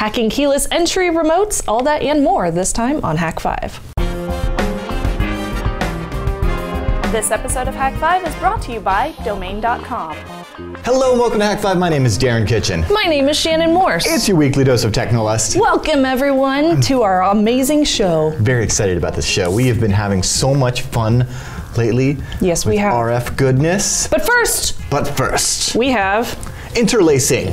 hacking keyless entry remotes, all that and more this time on Hack 5. This episode of Hack 5 is brought to you by Domain.com. Hello and welcome to Hack 5. My name is Darren Kitchen. My name is Shannon Morse. It's your weekly dose of Technolust. Welcome, everyone, to our amazing show. Very excited about this show. We have been having so much fun lately. Yes, we have. RF goodness. But first, But first, we have interlacing.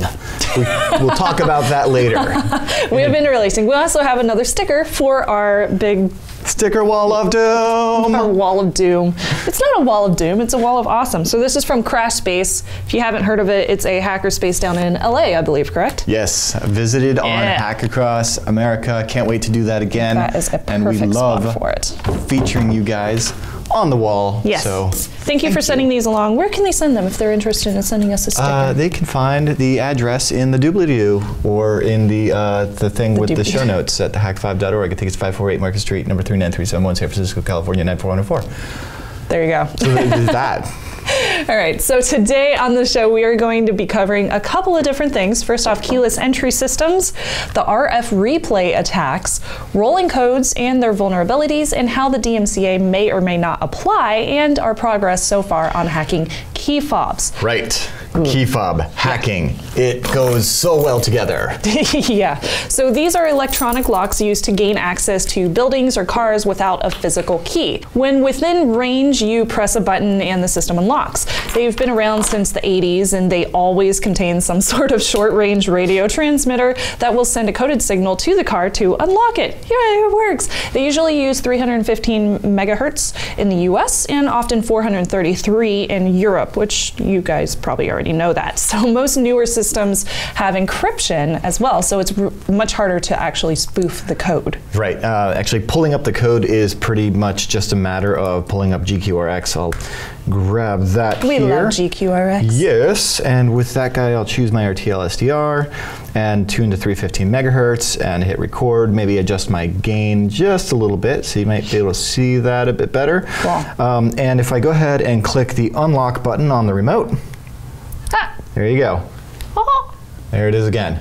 We, we'll talk about that later. we have been releasing. We also have another sticker for our big Sticker wall of doom. our wall of doom. It's not a wall of doom, it's a wall of awesome. So this is from Crash Space. If you haven't heard of it, it's a hacker space down in LA, I believe, correct? Yes, visited on Yeah. Hack Across America. Can't wait to do that again. That is a and we perfect spot love for it. featuring you guys on the wall. Yes. So thank you for sending these along. Where can they send them if they're interested in sending us a sticker? Uh, they can find the address in the doobly-doo or in the uh, the thing with the show notes at thehack5.org. I think it's 548 Market Street, number 39371, San Francisco, California, 94104. there you go. So that. All right, so today on the show, we are going to be covering a couple of different things. First off, keyless entry systems, the RF replay attacks, rolling codes and their vulnerabilities, and how the DMCA may or may not apply, and our progress so far on hacking key fobs. Right. Key fob, hacking. It goes so well together. yeah. So these are electronic locks used to gain access to buildings or cars without a physical key. When within range, you press a button and the system unlocks. They've been around since the 80s and they always contain some sort of short range radio transmitter that will send a coded signal to the car to unlock it. Yeah, it works. They usually use 315 megahertz in the US and often 433 in Europe, which you guys probably already know that. So most newer systems have encryption as well, so it's r- much harder to actually spoof the code. Right. Uh, actually, pulling up the code is pretty much just a matter of pulling up GQRX. I'll grab that We here. love GQRX. Yes, and with that guy, I'll choose my RTL SDR and tune to 315 megahertz and hit record. Maybe adjust my gain just a little bit so you might be able to see that a bit better. Cool. Um, and if I go ahead and click the unlock button on the remote. There you go. There it is again.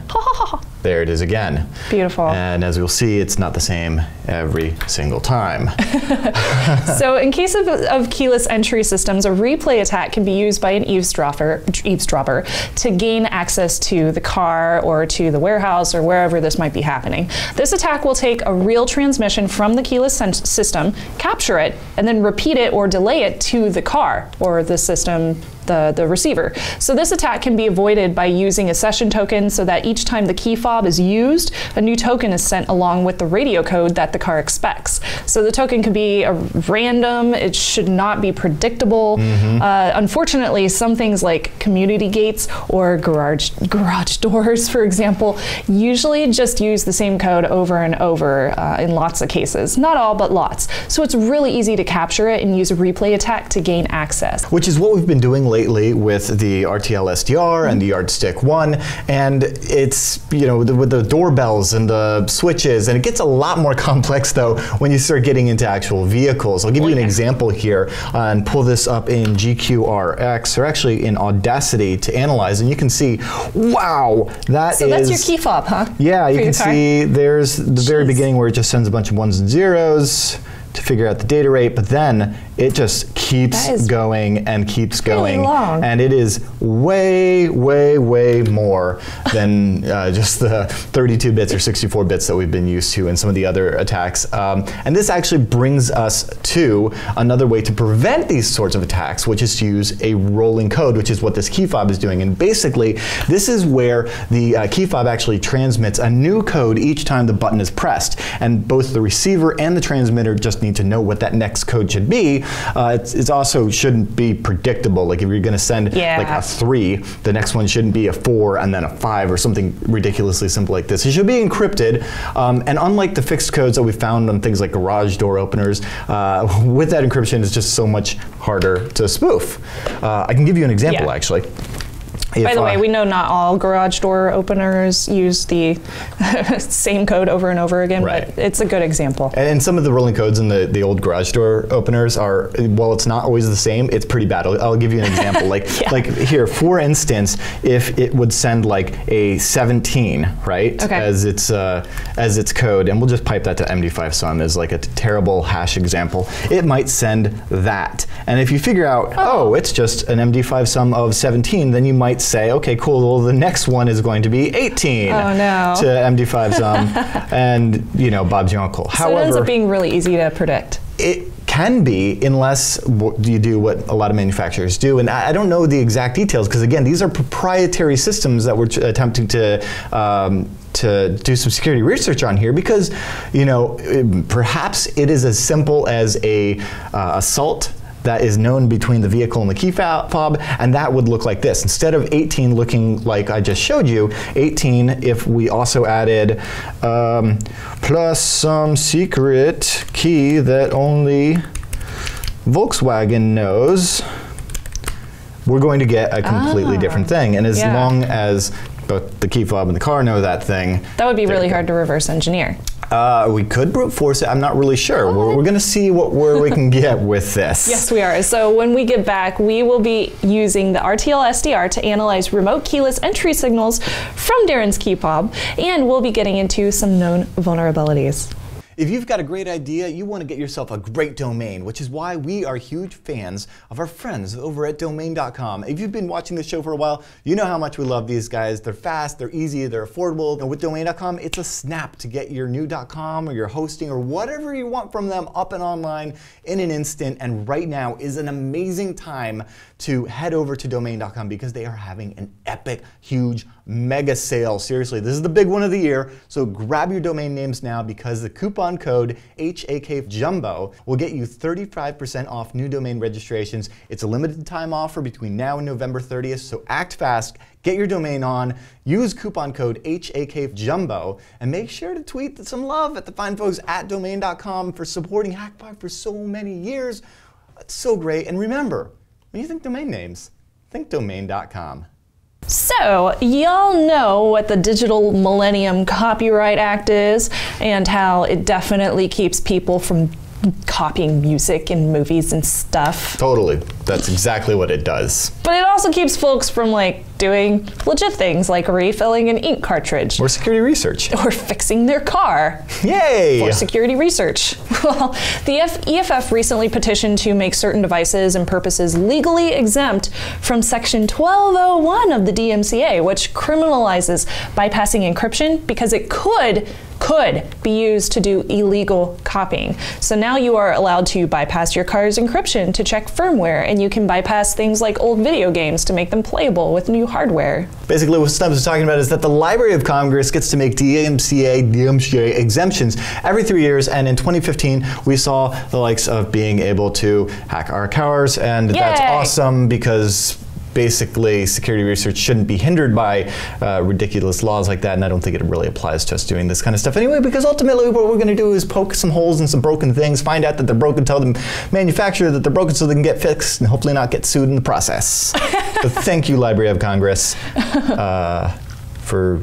There it is again. Beautiful. And as we'll see, it's not the same every single time. So, in case of, of keyless entry systems, a replay attack can be used by an eavesdropper, eavesdropper to gain access to the car or to the warehouse or wherever this might be happening. This attack will take a real transmission from the keyless system, capture it, and then repeat it or delay it to the car or the system. The, the receiver. So this attack can be avoided by using a session token so that each time the key fob is used, a new token is sent along with the radio code that the car expects. So the token could be a random, it should not be predictable. Uh, unfortunately, some things like community gates or garage, garage doors, for example, usually just use the same code over and over uh, in lots of cases. Not all, but lots. So it's really easy to capture it and use a replay attack to gain access. Which is what we've been doing lately with the RTL SDR and the Yardstick One, and it's you know the, with the doorbells and the switches, and it gets a lot more complex though when you start getting into actual vehicles. I'll give you an example here uh, and pull this up in GQRX or actually in Audacity to analyze, and you can see, wow, that is. So that's your key fob, huh? Yeah, you can see there's the very beginning where it just sends a bunch of ones and zeros to figure out the data rate, but then it just keeps going and keeps going. long. And it is way, way, way more than uh, just the 32 bits or 64 bits that we've been used to in some of the other attacks. Um, and this actually brings us to another way to prevent these sorts of attacks, which is to use a rolling code, which is what this key fob is doing. And basically, this is where the uh, key fob actually transmits a new code each time the button is pressed. And both the receiver and the transmitter just need to know what that next code should be. Uh, it's, it's also shouldn't be predictable. Like if you're going to send Yeah. like a three, the next one shouldn't be a four and then a five or something ridiculously simple like this. It should be encrypted. Um, and unlike the fixed codes that we found on things like garage door openers, uh, with that encryption, it's just so much harder to spoof. Uh, I can give you an example Yeah. actually. If, By the way, we know not all garage door openers use the same code over and over again, Right. but it's a good example. And, and some of the rolling codes in the, the old garage door openers are, well, it's not always the same. It's pretty bad. I'll, I'll give you an example. Like, Yeah. like here, for instance, if it would send like a 17, right, Okay. as its uh, as its code, and we'll just pipe that to MD5 sum as like a terrible hash example. It might send that, and if you figure out, oh, it's just an MD5 sum of 17, then you might say, okay, cool. Well, the next one is going to be 18 Oh, no. to MD5 sum, and you know, Bob's your uncle. So it ends However, up being really easy to predict. it can be unless you do what a lot of manufacturers do. And I, I don't know the exact details because, again, these are proprietary systems that we're attempting to. Um, to do some security research on here because, you know, it- perhaps it is as simple as a uh, assault that is known between the vehicle and the key fob, and that would look like this. Instead of 18 looking like I just showed you, 18 if we also added um, plus some secret key that only Volkswagen knows, we're going to get a completely Ah. different thing. And as Yeah. long as both the key fob and the car know that thing, That would be really hard to reverse engineer. Uh, we could brute force it. I'm not really sure. We're, we're going to see what where we can get with this. Yes, we are. So when we get back, we will be using the RTL SDR to analyze remote keyless entry signals from Darren's key fob, and we'll be getting into some known vulnerabilities. If you've got a great idea, you want to get yourself a great domain, which is why we are huge fans of our friends over at domain.com. If you've been watching this show for a while, you know how much we love these guys. They're fast, they're easy, they're affordable. And with domain.com, it's a snap to get your new .com or your hosting or whatever you want from them up and online in an instant. And right now is an amazing time to head over to domain.com because they are having an epic, huge mega sale. Seriously, this is the big one of the year. So grab your domain names now because the coupon code HAKJumbo will get you 35% off new domain registrations. It's a limited time offer between now and November 30th, so act fast. Get your domain on, use coupon code HAKJumbo, and make sure to tweet some love at the fine folks at domain.com for supporting Hackbot for so many years. It's so great. And remember, when you think domain names, think domain.com. So, y'all know what the Digital Millennium Copyright Act is and how it definitely keeps people from copying music and movies and stuff. Totally. That's exactly what it does. But it also keeps folks from like doing legit things like refilling an ink cartridge or security research. or fixing their car. Yay! for security research. Well, the F- EFF recently petitioned to make certain devices and purposes legally exempt from Section 1201 of the DMCA, which criminalizes bypassing encryption because it could could be used to do illegal copying. So now you are allowed to bypass your car's encryption to check firmware, and you can bypass things like old video games to make them playable with new hardware. Basically, what Stubbs is talking about is that the Library of Congress gets to make DMCA, DMCA exemptions every three years, and in 2015, we saw the likes of being able to hack our cars, and that's awesome because basically security research shouldn't be hindered by uh, ridiculous laws like that, and I don't think it really applies to us doing this kind of stuff anyway, because ultimately what we're going to do is poke some holes in some broken things, find out that they're broken, tell the manufacturer that they're broken so they can get fixed, and hopefully not get sued in the process. but thank you, Library of Congress, uh, for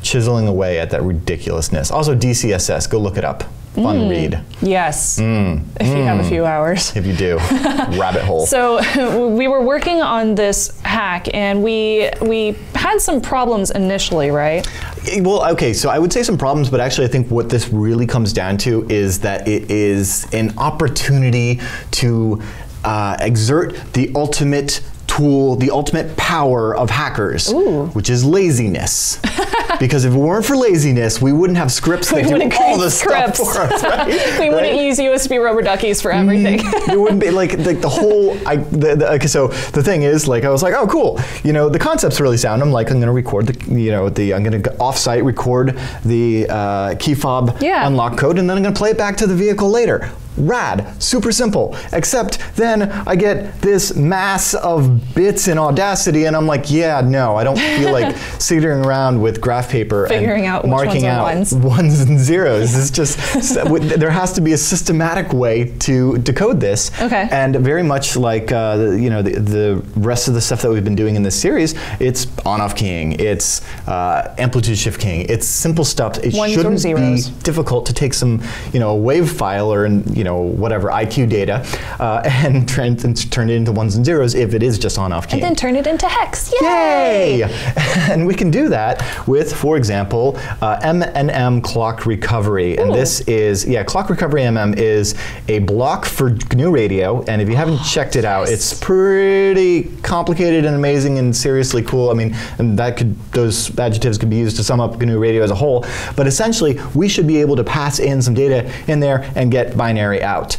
chiseling away at that ridiculousness. Also, DCSS, go look it up. Fun read Yes, Mm. if you have a few hours. if you do. Rabbit hole. So we were working on this hack, and we we had some problems initially, right? Eh, Well, okay, so I would say some problems, but actually, I think what this really comes down to is that it is an opportunity to uh, exert the ultimate tool, the ultimate power of hackers, Ooh. which is laziness. because if it weren't for laziness, we wouldn't have scripts We that do wouldn't all the stuff scripts. for us, right? we wouldn't use USB rubber duckies for everything. it wouldn't be like like the whole. I the, the, okay, so the thing is, like, I was like, oh, cool. You know, the concept's really sound. I'm like, I'm gonna record the, you know, the I'm gonna offsite record the uh, key fob Yeah. unlock code, and then I'm gonna play it back to the vehicle later. Rad, super simple. Except then I get this mass of bits in Audacity, and I'm like, yeah, no, I don't feel like sitting around with graph paper Figuring and out marking out ones. ones and zeros. It's just there has to be a systematic way to decode this. Okay. And very much like uh, the- you know the, the rest of the stuff that we've been doing in this series, it's on-off keying, it's uh, amplitude shift keying, it's simple stuff. It Ones shouldn't be difficult to take some you know a wave file or you know whatever IQ data uh, and, and turn it into ones and zeros if it is just on-off keying. And then turn it into hex. Yay! and we can do that with, for example, uh, M&M clock recovery. And this is, yeah, clock recovery MM is a block for GNU Radio. And if you haven't checked it out, it's pretty complicated and amazing and seriously cool. I mean, and that could those adjectives could be used to sum up GNU Radio as a whole. But essentially, we should be able to pass in some data in there and get binary out.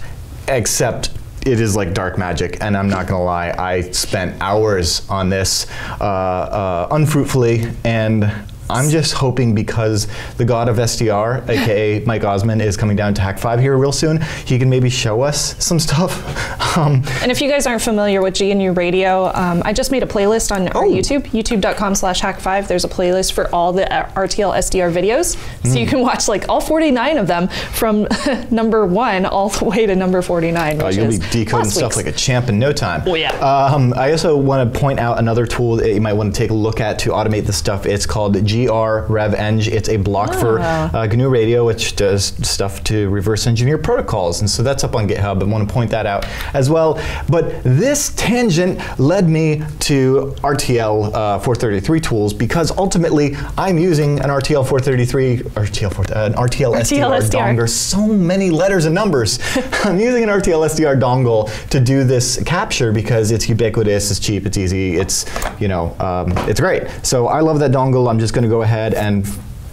Except it is like dark magic, and I'm not gonna lie, I spent hours on this uh, uh, unfruitfully, and I'm just hoping because the god of SDR, aka Mike Osman, is coming down to Hack 5 here real soon, he can maybe show us some stuff. Um, And if you guys aren't familiar with GNU Radio, um, I just made a playlist on our Oh. YouTube, youtube.com slash hack5. There's a playlist for all the uh, RTL SDR videos. So Hmm. you can watch like all 49 of them from number one all the way to number 49. Uh, which you'll be decoding stuff week's. like a champ in no time. Oh, yeah. Um, I also want to point out another tool that you might want to take a look at to automate this stuff. It's called GR RevEng. It's a block for Ah. uh, GNU Radio, which does stuff to reverse engineer protocols. And so that's up on GitHub. I want to point that out as well. But this tangent led me to RTL uh, 433 tools because ultimately I'm using an RTL 433, RTL 4, uh, an RTL, SDR, SDR. dongle so many letters and numbers. I'm using an RTL SDR dongle to do this capture because it's ubiquitous, it's cheap, it's easy, it's you know, um, it's great. So I love that dongle. I'm just going to go ahead and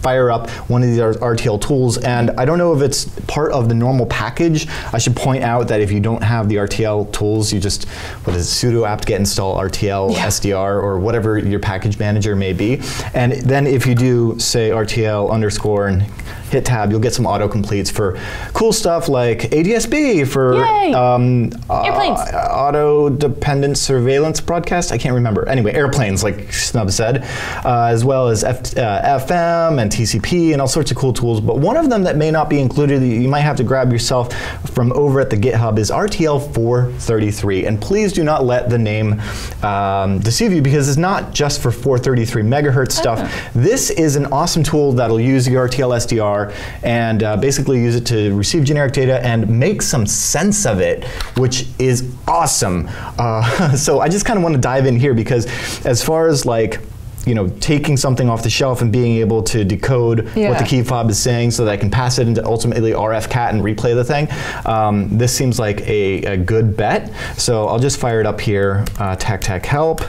fire up one of these RTL tools and I don't know if it's part of the normal package. I should point out that if you don't have the RTL tools, you just what is it, sudo apt get install RTL Yeah. SDR or whatever your package manager may be. And then if you do say RTL underscore and hit tab, you'll get some autocompletes for cool stuff like ADSB for um, Airplanes. uh, auto dependent surveillance broadcast. I can't remember. Anyway, airplanes, like Snub said, uh, as well as F, uh, FM and TCP and all sorts of cool tools. But one of them that may not be included, that you might have to grab yourself from over at the GitHub, is RTL433. And please do not let the name um, deceive you because it's not just for 433 megahertz stuff. This is an awesome tool that'll use the RTL SDR and uh, basically use it to receive generic data and make some sense of it, which is awesome. Uh, so I just kind of want to dive in here because as far as like you know, taking something off the shelf and being able to decode what the key fob is saying so that I can pass it into ultimately RF cat and replay the thing. Um, this seems like a, a good bet. So I'll just fire it up here, uh, tac tac help,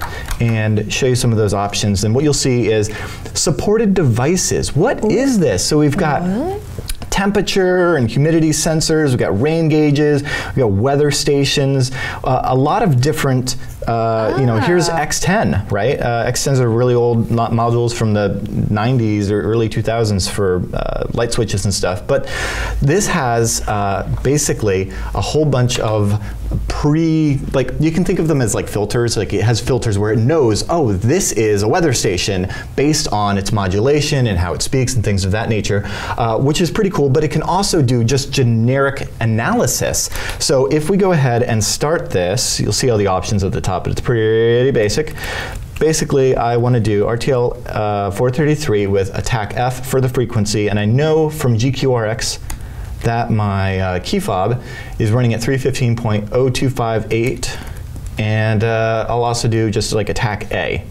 and show you some of those options. And what you'll see is supported devices. What is this? So we've got temperature and humidity sensors, we've got rain gauges, we've got weather stations, uh, a lot of different, uh, you know, here's Ah. X10, right? Uh, X10s are really old mo- modules from the 90s or early 2000s for uh, light switches and stuff. But this has uh, basically a whole bunch of pre, like, you can think of them as like filters. Like, it has filters where it knows, oh, this is a weather station based on its modulation and how it speaks and things of that nature, uh, which is pretty cool. But it can also do just generic analysis. So if we go ahead and start this, you'll see all the options at the top, but it's pretty basic. Basically, I want to do RTL uh, 433 with attack F for the frequency, and I know from GQRX that my uh, key fob is running at 315.0258, and uh, I'll also do just like attack A.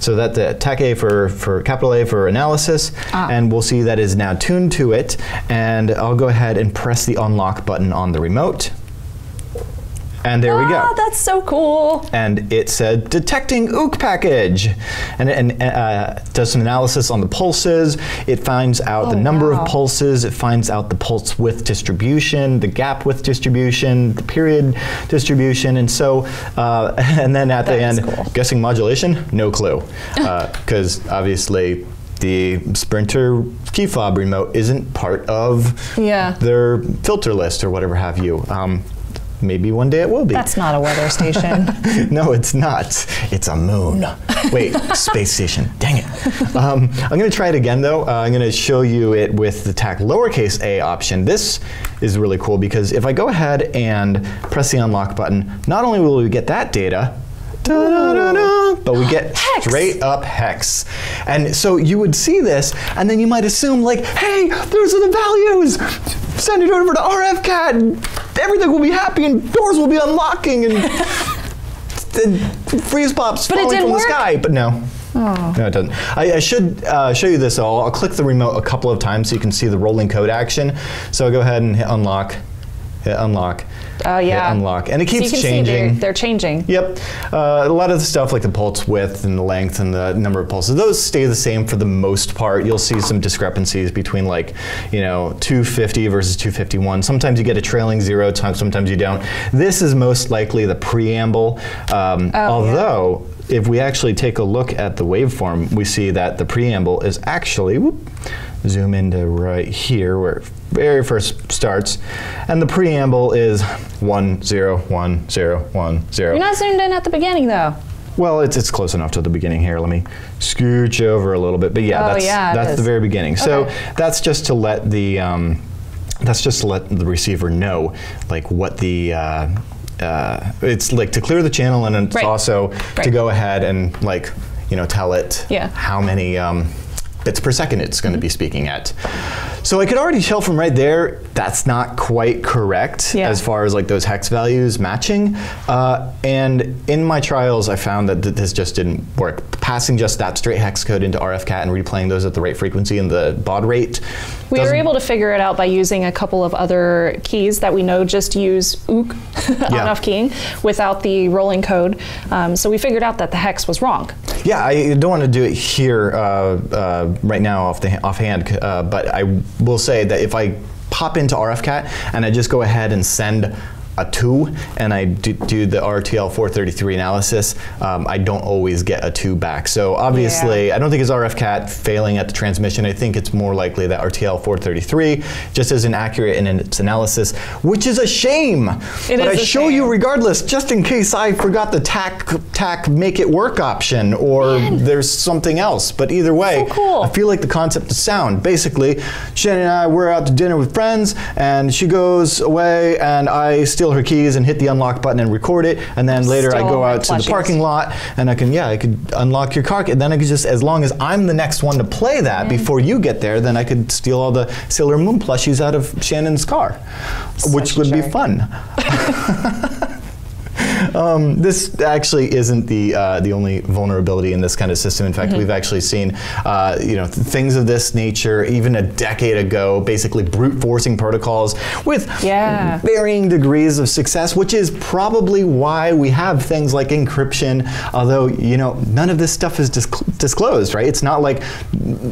So that the attack A for, for capital A for analysis, Ah. and we'll see that is now tuned to it, and I'll go ahead and press the unlock button on the remote. And there we go Ah, that's so cool. and it said detecting ook package and, and uh, does some analysis on the pulses it finds out the Oh, number wow. of pulses it finds out the pulse width distribution the gap width distribution the period distribution and so uh, and then at the end cool. guessing modulation no clue because obviously the Sprinter key fob remote isn't part of Yeah. their filter list or whatever have you. Um, maybe one day it will be. That's not a weather station. no, it's not. It's a moon. Wait, space station. Dang it. Um, I'm going to try it again though. Uh, I'm going to show you it with the TAC lowercase a option. This is really cool because if I go ahead and press the unlock button, not only will we get that data, but we get Hex. straight up hex. And so you would see this, and then you might assume, like, hey, those are the values. Send it over to RFCAT, and everything will be happy, and doors will be unlocking, and freeze pops But falling from work? the sky. But no. No, it doesn't. I, I should uh, show you this. I'll, I'll click the remote a couple of times so you can see the rolling code action. So I'll go ahead and hit unlock, hit unlock, Oh yeah. unlock, and it So you keeps can changing. See they're, they're changing. Yep. Uh, a lot of the stuff like the pulse width and the length and the number of pulses, those stay the same for the most part. You'll see some discrepancies between like, you know, 250 versus 251. Sometimes you get a trailing zero, time- sometimes you don't. This is most likely the preamble. Um, although, if we actually take a look at the waveform, we see that the preamble is actually, whoop, zoom into right here where it very first starts, and the preamble is one zero one zero one zero. You're not zoomed in at the beginning though. Well, it's, it's close enough to the beginning here. Let me scooch over a little bit. But yeah, Oh, that's, yeah, that's the very beginning. So that's just to let the um, that's just to let the receiver know like what the uh, uh, it's like to clear the channel and it's Right. also to go ahead and like you know tell it Yeah. how many um, bits per second it's going to be speaking at. So I could already tell from right there that's not quite correct Yeah. as far as like those hex values matching. Uh, and in my trials, I found that th- this just didn't work. Passing just that straight hex code into RFCAT and replaying those at the right frequency and the baud rate. We were able to figure it out by using a couple of other keys that we know just use ook Yeah. off keying without the rolling code. Um, so we figured out that the hex was wrong. Yeah, I don't want to do it here uh, uh, right now off the offhand, uh, but I will say that if I pop into RFCAT and I just go ahead and send a two and I do, do the RTL 433 analysis, um, I don't always get a two back. So obviously, I don't think it's RFCAT failing at the transmission. I think it's more likely that RTL 433 just isn't accurate in its analysis, which is a shame. It but I show you regardless, just in case I forgot the tack tack make it work option or there's something else. But either way, So cool. I feel like the concept is sound. Basically, Shannon and I were out to dinner with friends, and she goes away, and I steal her keys and hit the unlock button and record it, and then later I go out to the parking lot, and I can yeah I could unlock your car, and then I could just as long as I'm the next one to play that before you get there, then I could steal all the Sailor Moon plushies out of Shannon's car, which Such a would be fun. Um, this actually isn't the uh, the only vulnerability in this kind of system. In fact, we've actually seen uh, you know th- things of this nature even a decade ago. Basically, brute forcing protocols with Yeah. varying degrees of success, which is probably why we have things like encryption. Although you know none of this stuff is discl- disclosed, right? It's not like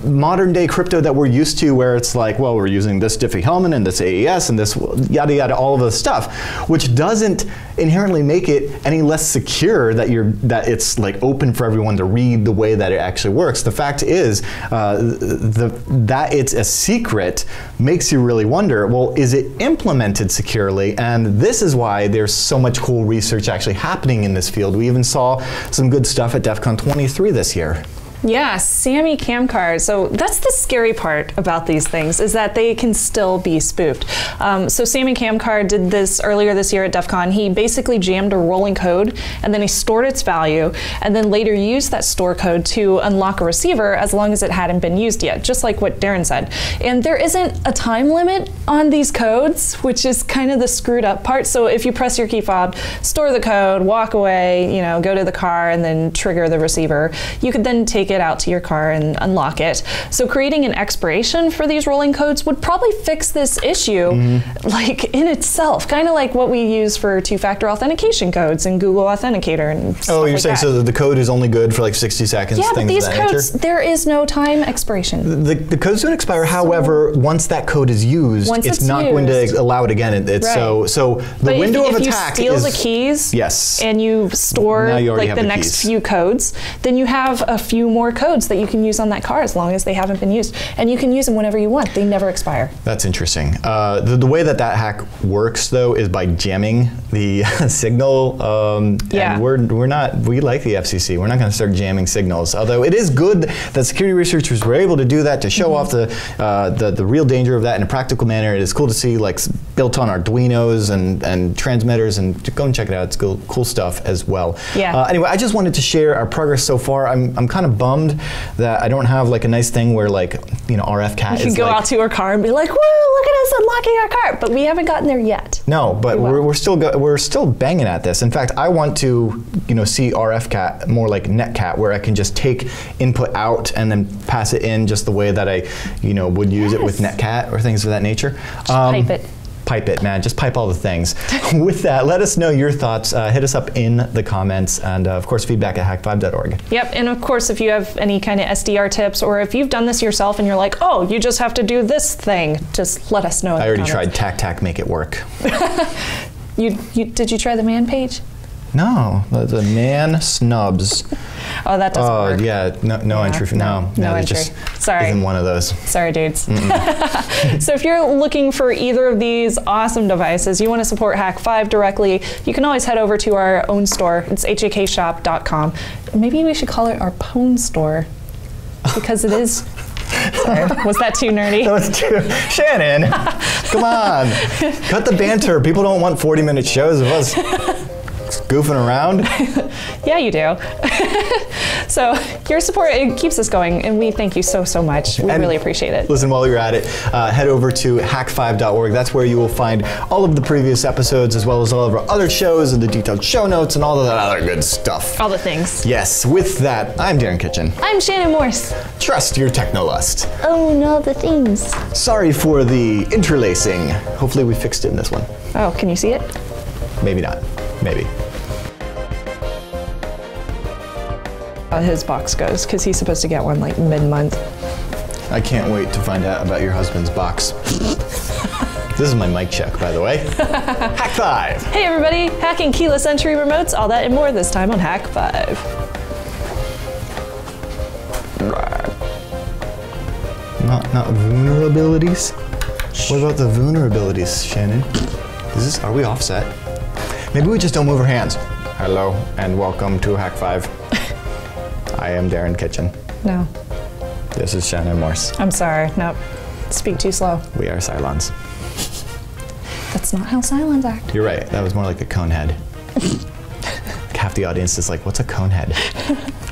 modern day crypto that we're used to, where it's like, well, we're using this Diffie-Hellman and this AES and this yada yada, all of this stuff, which doesn't inherently make it any less secure that you're that it's like open for everyone to read the way that it actually works. The fact is, uh, the that it's a secret makes you really wonder. Well, is it implemented securely? And this is why there's so much cool research actually happening in this field. We even saw some good stuff at DEF CON 23 this year. Yeah, Sammy cam cards. So that's the scary part about these things is that they can still be spoofed. Um, so Sammy cam card did this earlier this year at DEF CON. He basically jammed a rolling code and then he stored its value and then later used that store code to unlock a receiver as long as it hadn't been used yet, just like what Darren said. And there isn't a time limit on these codes, which is kind of the screwed up part. So if you press your key fob, store the code, walk away, you know, go to the car and then trigger the receiver, you could then take it out to your car and unlock it. So creating an expiration for these rolling codes would probably fix this issue mm-hmm. like in itself, kind of like what we use for two-factor authentication codes in Google Authenticator and stuff Oh, you're like saying that. so that the code is only good for like 60 seconds, yeah, but these codes, nature? there is no time expiration. The, the codes don't expire. However, once that code is used, Once it's, it's not going to allow it again. It- It's so Right. so the But if- window if, of you attack steal is the keys Yes. and you store you like the, the next keys. few codes, then you have a few more codes that you can use on that car as long as they haven't been used. And you can use them whenever you want. They never expire. That's interesting. Uh, the, the way that that hack works, though, is by jamming the signal. Um, Yeah. And we're, we're not, we like the FCC. We're not going to start jamming signals. Although it is good that security researchers were able to do that to show off the, uh, the, the real danger of that in a practical manner. It is cool to see, like, built on Arduinos and, and transmitters, and to go and check it out. It's cool, cool stuff as well. Yeah. Uh, anyway, I just wanted to share our progress so far. I'm, I'm kind of bummed that I don't have, like, a nice thing where, like, you know, RF cat You can is go like, out to our car and be like, woo, look at us unlocking our car. But we haven't gotten there yet. No, but we we're, we're still go, we're still banging at this. In fact, I want to you know see RF cat more like NetCat, where I can just take input out and then pass it in just the way that I you know would use it with Yes. NetCat or things of that nature. Um, pipe it. Pipe it, man. Just pipe all the things. with that, let us know your thoughts. Uh, hit us up in the comments, and uh, of course, feedback at hack5.org. Yep, and of course, if you have any kind of SDR tips, or if you've done this yourself and you're like, oh, you just have to do this thing, just let us know. I already comments. tried Tac Tac Make It Work. You, you did you try the man page? No, the man snubs. Oh, that doesn't Oh work. yeah, no, no Yeah, entry. For, no, no, no entry. just Sorry. isn't one of those. Sorry, dudes. so if you're looking for either of these awesome devices, you want to support Hack 5 directly, you can always head over to our own store. It's hakshop.com. Maybe we should call it our pwn store because it is. Sorry, was that too nerdy? That was too. Shannon, come on. Cut the banter. People don't want 40 minute shows of us goofing around. Yeah, you do. so your support it keeps us going, and we thank you so so much. We And really appreciate it. Listen, while you're at it, uh, head over to hack5.org. That's where you will find all of the previous episodes as well as all of our other shows and the detailed show notes and all of that other good stuff. All the things. Yes, with that, I'm Darren Kitchen. I'm Shannon Morse. Trust your technolust. Oh no, the things. Sorry for the interlacing. Hopefully, we fixed it in this one. Oh, can you see it? Maybe not. Maybe. His box goes, because he's supposed to get one like mid-month. I can't wait to find out about your husband's box. this is my mic check, by the way. Hack five. Hey everybody, hacking keyless entry remotes, all that and more this time on Hack 5. Not not vulnerabilities. What about the vulnerabilities, Shannon? Is this are we offset? Maybe we just don't move our hands. Hello and welcome to Hack Five. I am Darren Kitchen. No, This is Shannon Morse. I'm sorry. Nope. Speak too slow. We are Cylons. That's not how Cylons act. You're right. That was more like a cone head. Half the audience is like, "What's a cone head?"